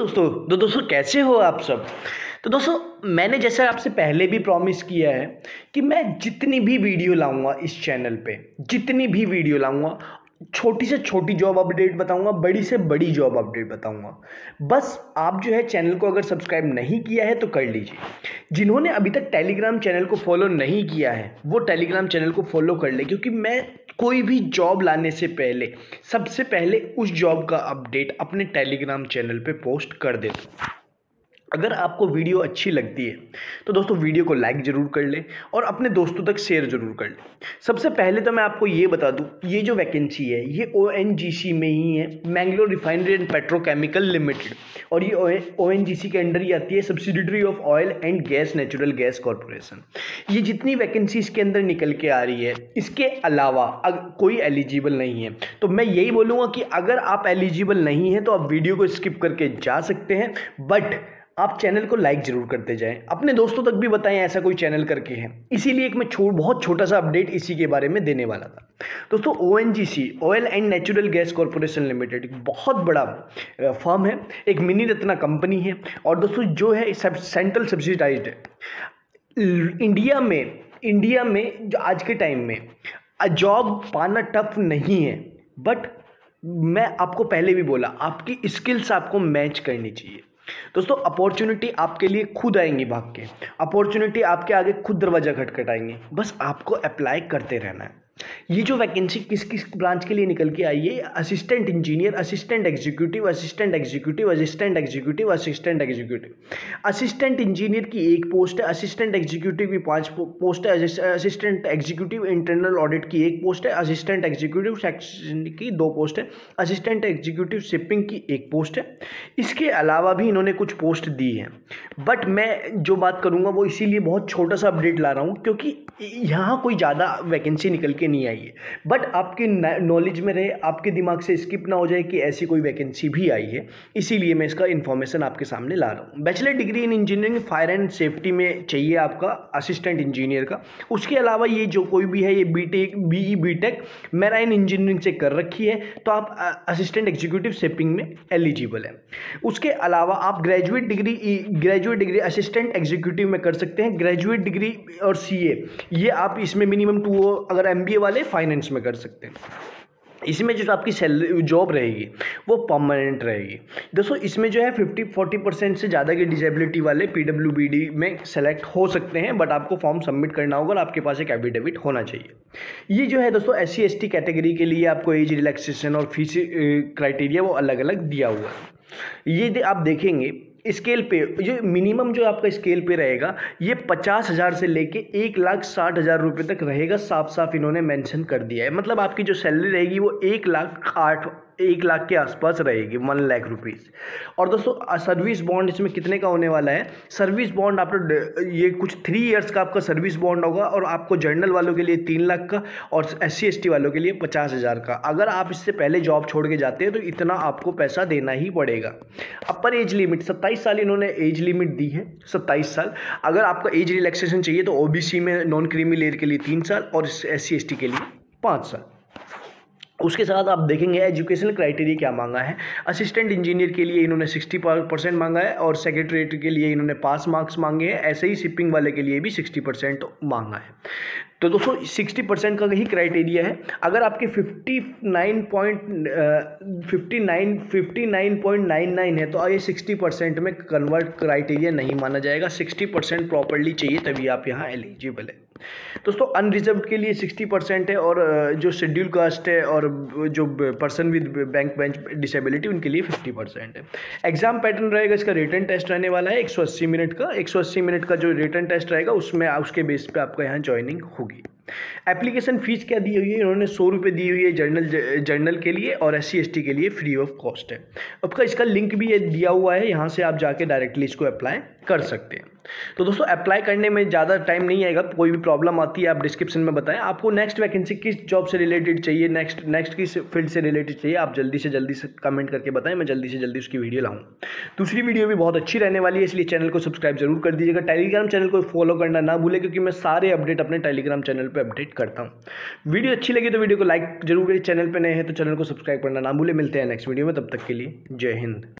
दोस्तों तो दोस्तों, कैसे हो आप सब? तो दोस्तों, मैंने जैसा आपसे पहले भी प्रॉमिस किया है कि मैं जितनी भी वीडियो लाऊँगा इस चैनल पे, जितनी भी वीडियो लाऊँगा छोटी से छोटी जॉब अपडेट बताऊँगा, बड़ी से बड़ी जॉब अपडेट बताऊँगा। बस आप जो है चैनल को अगर सब्सक्राइब नहीं किया है तो कर लीजिए। जिन्होंने अभी तक टेलीग्राम चैनल को फॉलो नहीं किया है, वो टेलीग्राम चैनल को फॉलो कर ले, क्योंकि मैं कोई भी जॉब लाने से पहले, सबसे पहले उस जॉब का अपडेट अपने टेलीग्राम चैनल पे पोस्ट कर देता हूँ। अगर आपको वीडियो अच्छी लगती है तो दोस्तों वीडियो को लाइक ज़रूर कर लें और अपने दोस्तों तक शेयर ज़रूर कर लें। सबसे पहले तो मैं आपको ये बता दूँ, ये जो वैकेंसी है, ये ONGC में ही है Mangalore refinery and petrochemical limited और ये ONGC के अंडर ही आती है subsidiary of oil and gas natural gas corporation ये जितनी वैकेंसी इसके अंदर निकल के आ रही है, इसके अलावा कोई एलिजिबल नहीं है। तो मैं यही बोलूँगा कि अगर आप एलिजिबल नहीं हैं तो आप वीडियो को स्किप करके जा सकते हैं बट आप चैनल को लाइक ज़रूर करते जाएँ। अपने दोस्तों तक भी बताएँ ऐसा कोई चैनल करके है। इसीलिए एक मैं छो बहुत छोटा सा अपडेट इसी के बारे में देने वाला था। दोस्तों O N G C oil and natural gas corporation limited एक बहुत बड़ा फर्म है। एक मिनी रत्ना कंपनी है। और दोस्तों जो है सब, सेंट्रल सब्सिडाइज है। इंडिया में इंडिया में जो आज के टाइम में जॉब पाना टफ नहीं है। बट मैं आपको पहले भी बोला आपकी स्किल्स आपको मैच करनी चाहिए। दोस्तों अपॉर्चुनिटी आपके लिए खुद आएँगी भाग के। अपॉर्चुनिटी आपके आगे खुद दरवाज़ा खटखटाएँगी। बस आपको अप्लाई करते रहना है। ये जो वैकेंसी किस किस ब्रांच के लिए निकल के आई है? Assistant engineer assistant executive assistant executive assistant executive assistant executive assistant engineer की एक पोस्ट है असिस्टेंट एग्जीक्यूटिव की पाँच पोस्ट है असिस्टेंट एग्जीक्यूटिव इंटरनल ऑडिट की एक पोस्ट है असिस्टेंट एग्जीक्यूटिव सेक्शन की दो पोस्ट है असिस्टेंट एग्जीक्यूटिव शिपिंग की एक पोस्ट है। इसके अलावा भी इन्होंने कुछ पोस्ट दी है। बट मैं जो बात करूँगा, वो इसीलिए बहुत छोटा सा अपडेट ला रहा हूँ, क्योंकि यहाँ कोई ज़्यादा वैकेंसी निकल के नहीं आई है। बट आपके नॉलेज में रहे, आपके दिमाग से स्किप ना हो जाए कि ऐसी कोई वैकेंसी भी आई है। इसीलिए मैं इसका इन्फॉर्मेशन आपके सामने ला रहा हूँ। Bachelor degree in engineering fire and safety में चाहिए आपका असिस्टेंट इंजीनियर का। उसके अलावा ये जो कोई भी है, ये B tech B B tech marine engineering से कर रखी है। तो आप असिस्टेंट एग्जीक्यूटिव शिपिंग में एलिजिबल है। उसके अलावा आप graduate degree graduate degree assistant executive में कर सकते हैं। ग्रेजुएट डिग्री और सीए ये आप इसमें मिनिमम टू अगर एम वाले फाइनेंस में कर सकते हैं। इसमें जो आपकी सैलरी जॉब रहेगी, वो परमानेंट रहेगी। दोस्तों, इसमें जो है फिफ्टी फोर्टी परसेंट से ज़्यादा की डिजेबिलिटी वाले पीडब्ल्यूबीडी में सेलेक्ट हो सकते हैं बट आपको फॉर्म सबमिट करना होगा और आपके पास एक एफिडेविट होना चाहिए। ये जो है दोस्तों एस सी कैटेगरी के लिए आपको एज रिलैक्सेशन और फ़ीस क्राइटेरिया वो अलग अलग दिया हुआ है। ये आप देखेंगे स्केल पे, ये मिनिमम जो आपका स्केल पे रहेगा, ये पचास हज़ार से लेके एक लाख साठ हज़ार रुपये तक रहेगा साफ़ साफ़ इन्होंने मेंशन कर दिया है। मतलब आपकी जो सैलरी रहेगी वो एक लाख आठ एक लाख के आसपास रहेगी वन लाख रुपीज़ और दोस्तों सर्विस बॉन्ड इसमें कितने का होने वाला है? सर्विस बॉन्ड आपको ये कुछ थ्री इयर्स का आपका सर्विस बॉन्ड होगा और आपको जर्नल वालों के लिए तीन लाख का और एस सी वालों के लिए पचास हज़ार का। अगर आप इससे पहले जॉब छोड़ के जाते हैं तो इतना आपको पैसा देना ही पड़ेगा। अपर एज लिमिट सत्ताईस साल इन्होंने एज लिमिट दी है, सत्ताईस साल। अगर आपका एज रिलैक्सेशन चाहिए तो ओबीसी में नॉन क्रीमी लेयर के लिए तीन साल और एस सी के लिए पाँच साल। उसके साथ आप देखेंगे एजुकेशनल क्राइटेरिया क्या मांगा है। असिस्टेंट इंजीनियर के लिए इन्होंने सिक्सटी परसेंट मांगा है और सेक्रेटरीट के लिए इन्होंने पास मार्क्स मांगे हैं। ऐसे ही शिपिंग वाले के लिए भी सिक्सटी परसेंट मांगा है। तो दोस्तों, सिक्सटी परसेंट का ही क्राइटेरिया है। अगर आपके fifty nine point fifty nine fifty nine point nine nine है तो ये सिक्सटी परसेंट में कन्वर्ट क्राइटेरिया नहीं माना जाएगा। सिक्सटी परसेंट प्रॉपरली चाहिए तभी आप यहाँ एलिजिबल है। दोस्तों अनरिजर्व के लिए सिक्सटी परसेंट है और जो शेड्यूल कास्ट है और जो person with bank bench disability उनके लिए फिफ्टी परसेंट है। एग्ज़ाम पैटर्न रहेगा, इसका रिटर्न टेस्ट रहने वाला है, एक सौ अस्सी मिनट का। एक सौ अस्सी मिनट का जो रिटर्न टेस्ट रहेगा, उसमें उसके बेस पे आपका यहाँ ज्वाइनिंग होगी। एप्लीकेशन फ़ीस क्या दी हुई है? इन्होंने सौ रुपये दी हुई है जर्नल जर्नल के लिए और एस सी के लिए फ्री ऑफ़ कॉस्ट है। आपका इसका लिंक भी दिया हुआ है, यहाँ से आप जाके डायरेक्टली इसको अप्लाई कर सकते हैं। तो दोस्तों अप्लाई करने में ज़्यादा टाइम नहीं आएगा, कोई भी प्रॉब्लम आती है, आप डिस्क्रिप्शन में बताएँ। आपको नेक्स्ट वैकेंसी किस जॉब से रिलेटेड चाहिए नेक्स्ट नेक्स्ट किस फ़ील्ड से रिलेटेड चाहिए, आप जल्दी से जल्दी से कमेंट करके बताएँ, मैं जल्दी से जल्दी उसकी वीडियो लाऊँ। दूसरी वीडियो भी बहुत अच्छी रहने वाली है, इसलिए चैनल को सब्सक्राइब ज़रूर कर दीजिएगा। टेलीग्राम चैनल को फॉलो करना ना भूलें, क्योंकि मैं सारे अपडेट अपने टेलीग्राम चैनल पर अपडेट करता हूँ। वीडियो अच्छी लगी तो वीडियो को लाइक ज़रूर करिए चैनल पर नए हैं तो चैनल को सब्सक्राइब करना ना भूलें। मिलते हैं नेक्स्ट वीडियो में, तब तक के लिए जय हिंद।